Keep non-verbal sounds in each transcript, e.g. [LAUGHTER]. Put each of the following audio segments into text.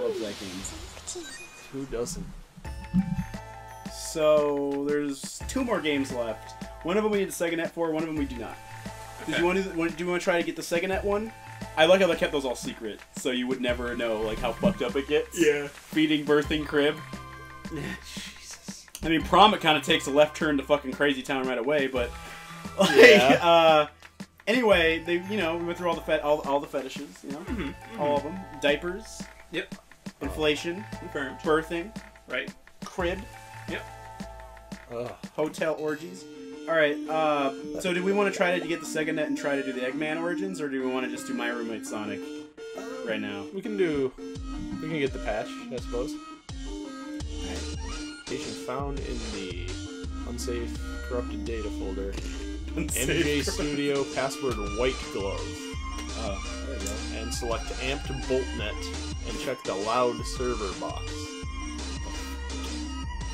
love that game. Who doesn't? So there's two more games left. One of them we need the Sega Net for. One of them we do not. Did you want to? Do you want to try to get the Sega Net one? I like how they kept those all secret, so you would never know like how fucked up it gets. Yeah. Feeding, birthing, crib. [LAUGHS] Jesus. I mean, prom it kind of takes a left turn to fucking crazy town right away, but [LAUGHS] like, Yeah. uh, anyway, they you know we went through all the fet- all, all the fetishes, you know, Mhm, all of them, diapers, Yep. Inflation, Confirmed. birthing, Right. crib, Yep. Ugh. hotel orgies. All right, uh, so do we want to try to get the Sega Net and try to do the Eggman origins, or do we want to just do My Roommate Sonic right now? We can do. We can get the patch, I suppose. Patient found in the unsafe corrupted data folder. MJ Studio password white glove. There you go. And select amped boltnet and check the loud server box.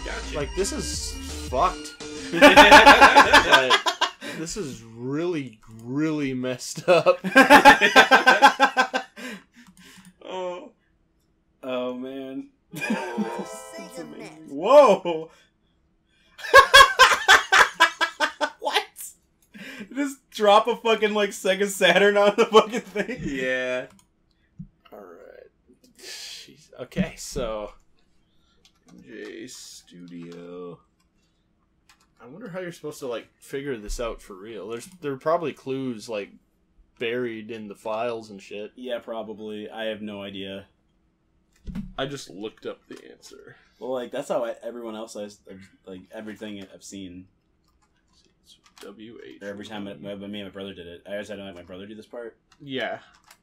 Gotcha. Like this is fucked. [LAUGHS] Like, this is really, really messed up. [LAUGHS] oh, oh man. Sega Net. Whoa! [LAUGHS] what? Just drop a fucking like Sega Saturn on the fucking thing. yeah. Alright. Jeez. Okay, so MJ Studio. I wonder how you're supposed to like figure this out for real. There's there are probably clues like buried in the files and shit. Yeah, probably. I have no idea. I just looked up the answer. Well, like that's how I, everyone else has like everything I've seen. W H. Every time I, my, me and my brother did it, I always had to let my brother do this part. Yeah.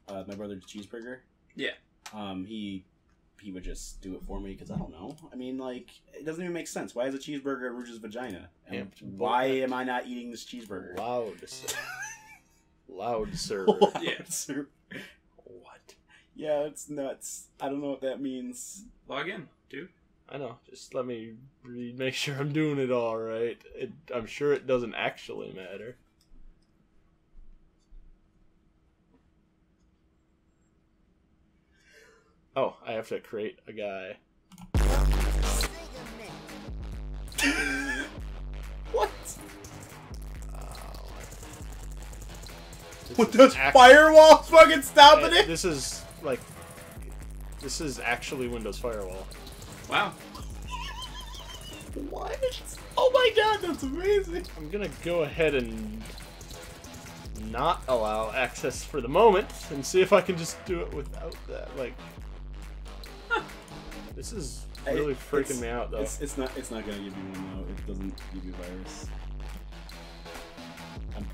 Uh, my brother did cheeseburger. Yeah. Um, he he would just do it for me because I don't know. I mean, like it doesn't even make sense. Why is a cheeseburger Rouge's vagina? And why am I not eating this cheeseburger? Loud. ser- [LAUGHS] Loud server. Yeah. Sir. what? Yeah, it's nuts. I don't know what that means. Log in, dude. I know. Just let me read, make sure I'm doing it all right. It, I'm sure it doesn't actually matter. Oh, I have to create a guy. [LAUGHS] What? Oh, What those Act- firewalls fucking stopping it? This is like, this is actually Windows Firewall. Wow. What? Oh my god, that's amazing. I'm gonna go ahead and not allow access for the moment and see if I can just do it without that. Like, this is really It- freaking me out though. It's, it's not. It's not gonna give you one though. It doesn't give you a virus. I'm,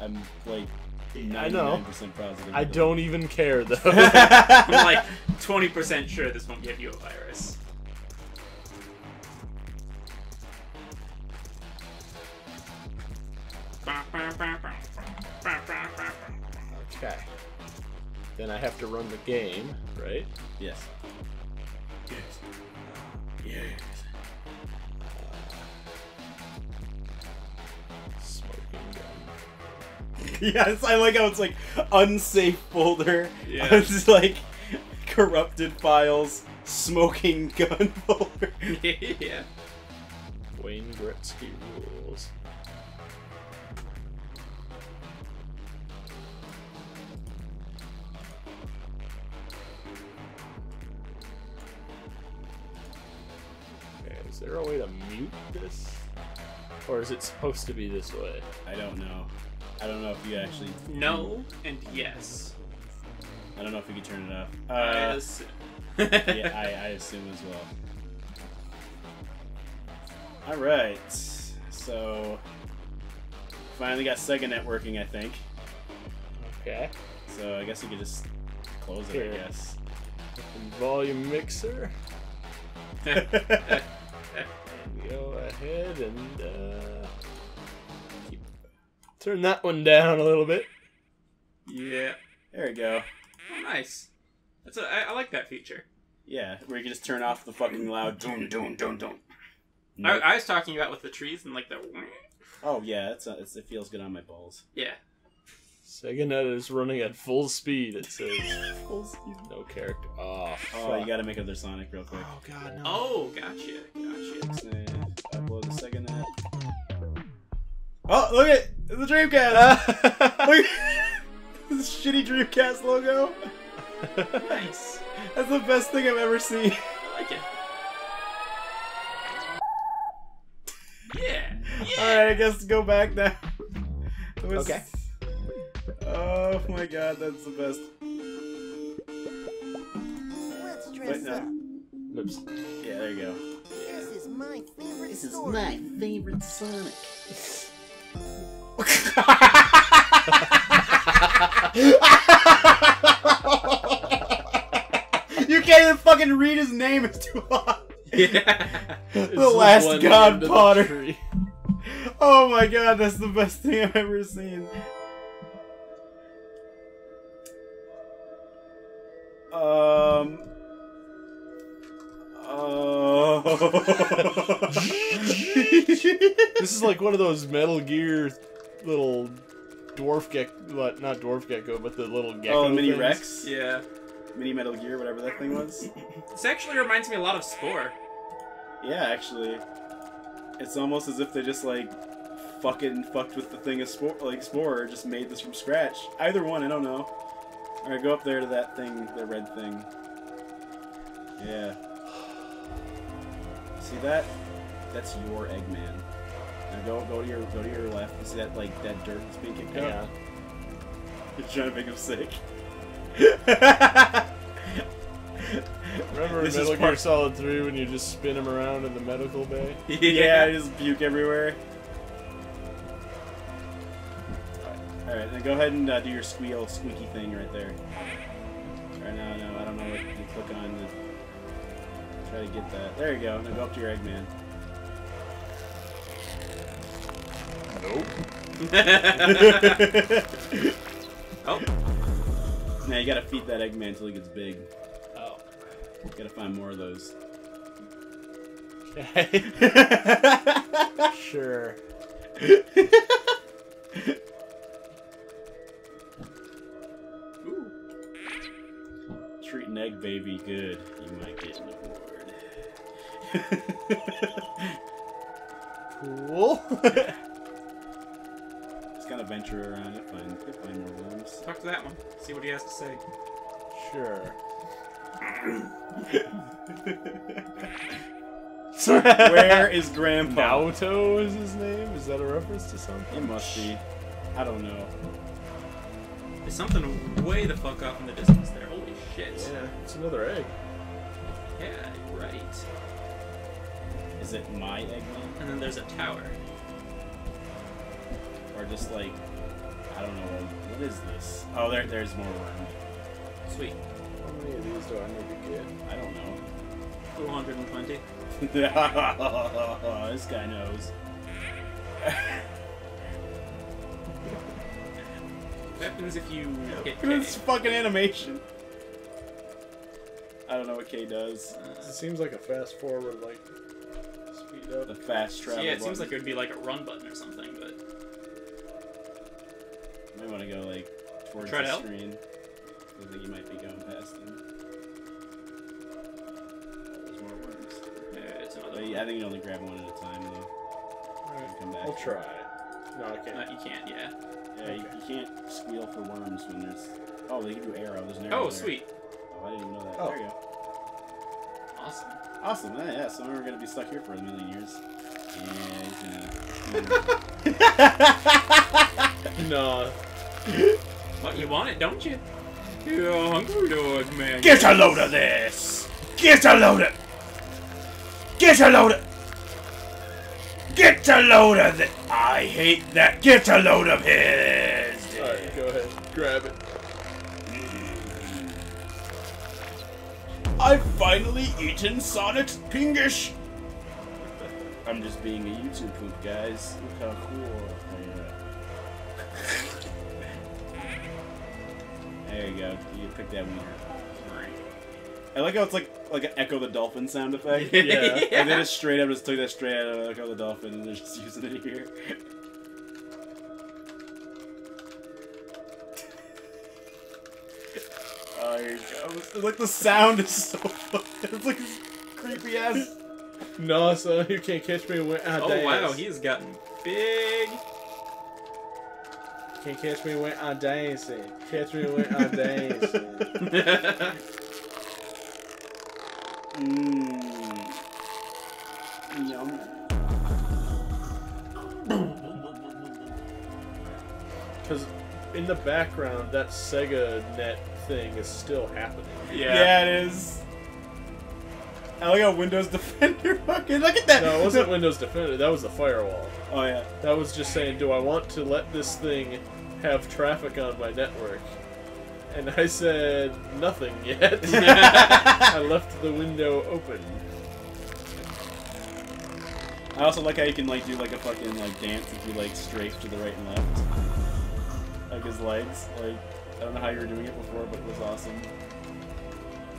I'm like I know. 99% positive. I it don't even care though. I'm like [LAUGHS] 20% sure this won't give you a virus. Okay. Then I have to run the game, right? Yes. Yes. Yes. Smoking gun. [LAUGHS] yes, I like how it's like unsafe folder. Yeah. [LAUGHS] It's like corrupted files, smoking gun [LAUGHS] folder. yeah. Wayne Gretzky rules. There a way to mute this? Or is it supposed to be this way? I don't know. I don't know if you actually. No and yes. I don't know if you can turn it off. Uh, I assume. [LAUGHS] yeah, I, I assume as well. All right, so finally got Sega networking, I think. Okay. So I guess we could just close it. Here. I guess. Volume mixer. [LAUGHS] [LAUGHS] And go ahead and uh, keep, turn that one down a little bit. yeah. There we go. Oh, nice. That's a, I, I like that feature. Yeah, where you can just turn off the fucking loud doom doom doom doom. I, I was talking about with the trees and like the. oh yeah, it's, uh, it's it feels good on my balls. Yeah. SegaNet is running at full speed. It says Full speed. no character. Ah, oh, Oh, you gotta make another Sonic real quick. Oh god, no. Oh, gotcha, gotcha. Save, upload the second. Oh, look at the Dreamcast! [LAUGHS] look at [LAUGHS] this shitty Dreamcast logo. Nice. That's the best thing I've ever seen. I like it. Yeah. Yeah. Alright, I guess go back now. Was- Okay. Oh my god, that's the best. Let's Wait, dress up. Oops. Yeah, there you go. This is my favorite story. favorite Sonic. [LAUGHS] you can't even fucking read his name, it's too hot. Yeah. It's The last blending God into the Potter. Oh my god, that's the best thing I've ever seen. Um. Oh. [LAUGHS] This is like one of those Metal Gear little dwarf gecko, what, not dwarf gecko, but the little gecko. oh, Mini things. Rex, Yeah. Mini Metal Gear, whatever that thing was. This actually reminds me a lot of Spore. Yeah, actually, it's almost as if they just like fucking fucked with the thing of spore, like spore, or just made this from scratch. Either one, I don't know. All right, go up there to that thing, the red thing. Yeah. See that? That's your Eggman. Now go go to your go to your left. You see that like that dirt that's being kicked Yeah. out? You're trying to make him sick. [LAUGHS] [LAUGHS] Remember This is Metal Gear Solid 3 when you just spin him around in the medical bay? [LAUGHS] yeah, I just puke everywhere. Alright, then go ahead and uh, do your squeal squeaky thing right there. Alright, no, no, I don't know what you click on to try to get that. There you go. Now go up to your Eggman. Nope. [LAUGHS] oh. now you gotta feed that Eggman until he gets big. Oh. gotta find more of those. Okay. [LAUGHS] sure. [LAUGHS] Treat an egg baby good, you might get an award. Cool. [LAUGHS] Just kind of venture around it, find, find more worms. Talk to that one. See what he has to say. sure. [LAUGHS] Where is [LAUGHS] Grandpa? Naoto is his name? Is that a reference to something? It must be. I don't know. There's something way the fuck off in the distance there. Holy shit. Yeah, it's another egg. Yeah, right. Is it my Eggman? And then there's a tower. Or just like, I don't know, what is this? Oh, there, there's more worm. Sweet. How many of these do I need to get? I don't know. 220. [LAUGHS] this guy knows. What happens if you hit Look at K? this fucking animation. I don't know what K does. It seems like a fast forward, like speed up. The fast So travel. yeah, it seems like it would be like a run button or something, but Might want to go like towards Try the to help? screen. I think you might be going past them. Oh, there's more worms. yeah, it's another yeah, I think you only grab one at a time though. Alright, Come back. I'll try. No, I No, can't. Uh, you can't, yeah. Yeah, you, you can't squeal for worms when there's. Oh, they give you arrow. There's an arrow. Oh, there. sweet. Oh, I didn't even know that. Oh. There you go. Awesome. Awesome. Yeah, yeah, so we're gonna be stuck here for a million years. Yeah, he's gonna. [LAUGHS] No. But you want it, don't you? You're a hungry dog, man. Get a load of this! Get a load of. Get a load of. Get a load of this! I hate that. Get a load of his. Alright, go ahead. Grab it. I've finally eaten Sonic's Pingish! I'm just being a YouTube poop, guys. Look how cool. There you go. You pick that wiener. I like how it's like like an Ecco the Dolphin sound effect. [LAUGHS] Yeah. Like they just straight up just took that straight out of Ecco the Dolphin and they're just using it here. He goes. Like the sound is so. [LAUGHS] It's like creepy ass. No, son, you can't catch me when I Oh dance. Oh wow, he has gotten big. can't catch me when I'm dancing. Catch me when I'm [LAUGHS] dancing. Mmm. Yum. [CLEARS THROAT] Because in the background, that Sega Net thing is still happening. yeah. Yeah. it is. I like how Windows [LAUGHS] Defender fucking look at that. No, it wasn't [LAUGHS] Windows Defender. That was the firewall. Oh yeah. That was just saying, do I want to let this thing have traffic on my network? And I said nothing [LAUGHS] yet. I left the window open. I also like how you can like do like a fucking like dance if you like strafe to the right and left, like his legs. Like I don't know how you were doing it before, but it was awesome.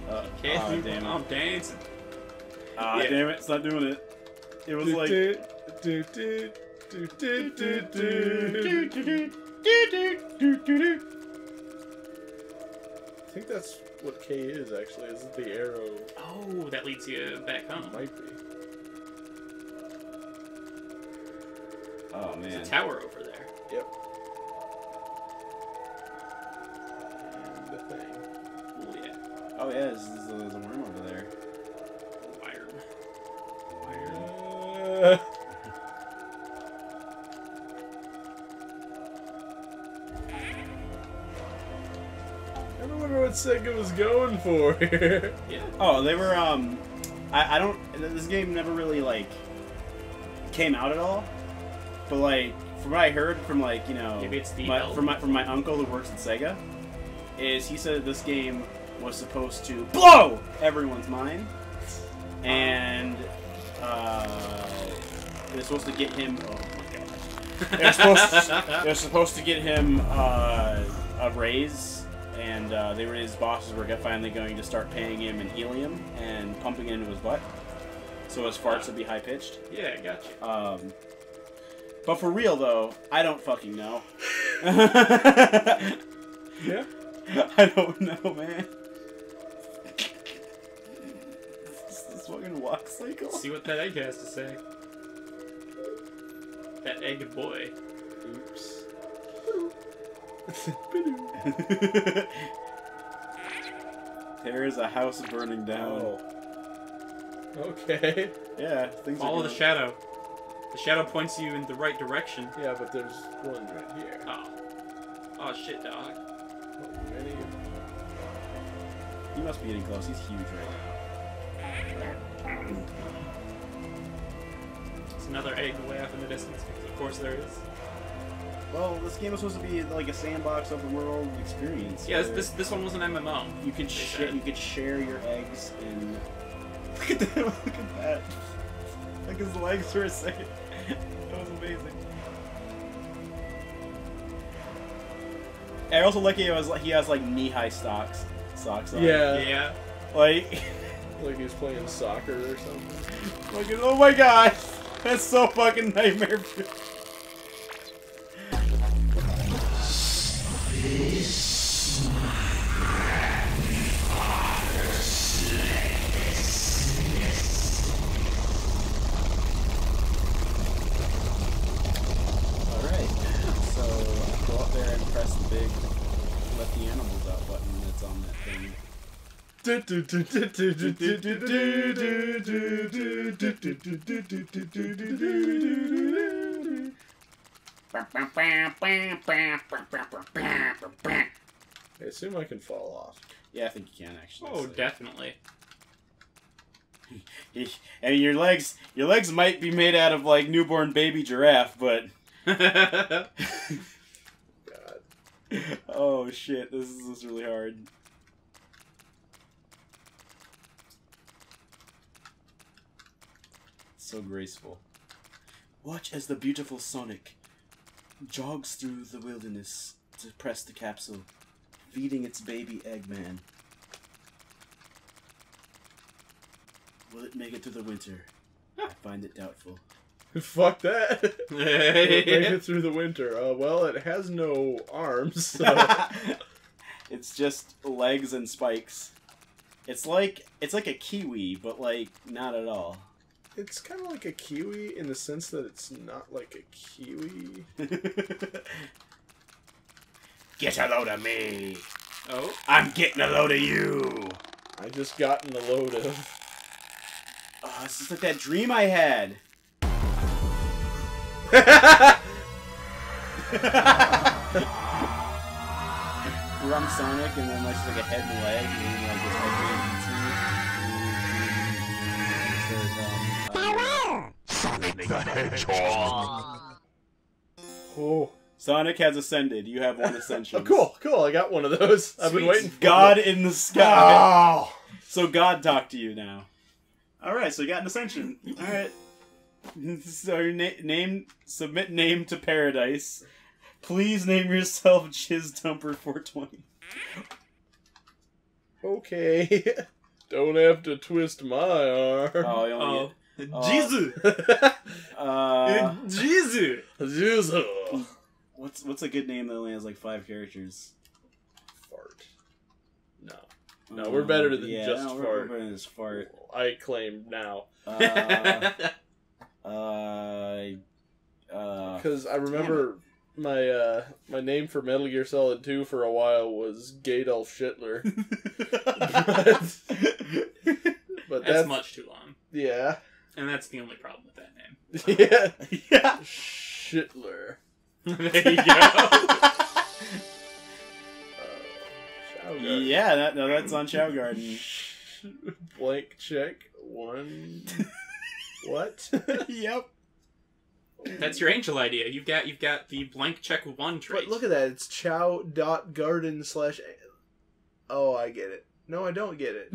Uh, Can't aw, you- damn I'm dancing. Ah, Yeah. damn it! It's not doing it. It was like. Do, do, do, do, do, do, do. I think that's what K is actually. Is the arrow? Oh, that leads you back home. Might be. Oh There's man. a tower over there. Yep. I don't wonder what Sega was going for here. [LAUGHS] Yeah. Oh, they were. Um, I, I don't. This game never really like came out at all. But like, from what I heard from like you know, Maybe it's the my, from my from my uncle who works at Sega, is he said this game was supposed to blow everyone's mind, and uh, it was supposed to get him. Oh my god! [LAUGHS] It was supposed to, it was supposed to get him uh, a raise, and uh, they were his bosses were finally going to start paying him in helium and pumping it into his butt, so his farts would be high pitched. Yeah, gotcha. Um, but for real though, I don't fucking know. [LAUGHS] Yeah. [LAUGHS] I don't know, man. This, this fucking walk cycle. See what that egg has to say. That egg boy. Oops. [LAUGHS] there is a house burning down. Oh. Okay. Yeah, things Follow are the shadow. The shadow points you in the right direction. Yeah, but there's one right here. Oh. Oh shit, dog. Many of them. He must be getting close. He's huge right now. It's another egg way off in the distance. Of course there is. Well, this game was supposed to be like a sandbox open world experience. Yeah, this this, this one was an MMO. you could they sh- you could share your eggs and [LAUGHS] look at that! Look at that! Like his legs for a second. That was amazing. I also like he has he has like knee high socks socks on. Yeah. Yeah. Like [LAUGHS] Like he's playing soccer or something. like oh my god, that's so fucking nightmare. I assume I can fall off. Yeah, I think you can actually. Oh, definitely. [LAUGHS] And your legs, your legs might be made out of like newborn baby giraffe, but [LAUGHS] [LAUGHS] God. oh shit, this is, this is really hard. So graceful. Watch as the beautiful Sonic jogs through the wilderness to press the capsule, feeding its baby Eggman. Will it make it through the winter? I find it doubtful. [LAUGHS] Fuck that. Will it make it [LAUGHS] through the winter. Uh, well, it has no arms, so [LAUGHS] It's just legs and spikes. It's like it's like a kiwi, but like not at all. It's kind of like a kiwi in the sense that it's not like a kiwi. [LAUGHS] Get a load of me. Oh, I'm getting a load of you. I just gotten a load of. Oh, this is like that dream I had. [LAUGHS] Where I'm Sonic and then like just like a head and leg and then like this head Oh. Sonic has ascended. You have one [LAUGHS] ascension. oh, cool, cool. I got one of those. I've been waiting. For God it. in the sky. Oh. So God talked to you now. All right, so you got an ascension. All right. So your na- name, submit name to paradise. Please name yourself Jizz Dumper 420. Okay. [LAUGHS] Don't have to twist my arm. Oh, you only oh, get- Jesus, [LAUGHS] uh, Jesus. Jesus. what's what's a good name that only has like five characters? Fart. No. No, we're better than yeah, just no, fart. We're better than just fart. I claim now. Uh, [LAUGHS] uh, uh, Because I remember my uh, my name for Metal Gear Solid 2 for a while was Gadolf Schittler. [LAUGHS] But That's, that's, much too long, Yeah. and that's the only problem with that name. [LAUGHS] Yeah. yeah. Schittler. name. [LAUGHS] there you go. Uh, Yeah, that, no, that's on Chow Garden. [LAUGHS] Blank check. One. what? yep. That's your angel idea. You've got you've got the blank check one trait. But look at that. It's chow dot garden slash. Oh, I get it. No, I don't get it.